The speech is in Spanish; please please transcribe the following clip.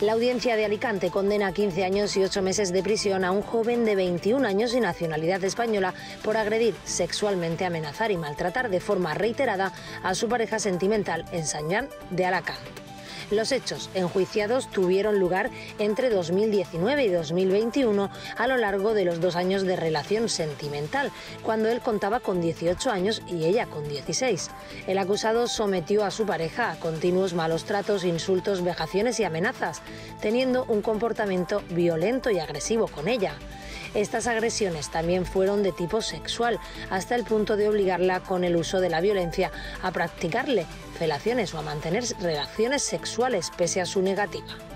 La audiencia de Alicante condena a 15 años y 8 meses de prisión a un joven de 21 años y nacionalidad española por agredir sexualmente, amenazar y maltratar de forma reiterada a su pareja sentimental en Sañán de Alacant. Los hechos enjuiciados tuvieron lugar entre 2019 y 2021 a lo largo de los dos años de relación sentimental, cuando él contaba con 18 años y ella con 16. El acusado sometió a su pareja a continuos malos tratos, insultos, vejaciones y amenazas, teniendo un comportamiento violento y agresivo con ella. Estas agresiones también fueron de tipo sexual, hasta el punto de obligarla con el uso de la violencia a practicarle felaciones o a mantener relaciones sexuales pese a su negativa.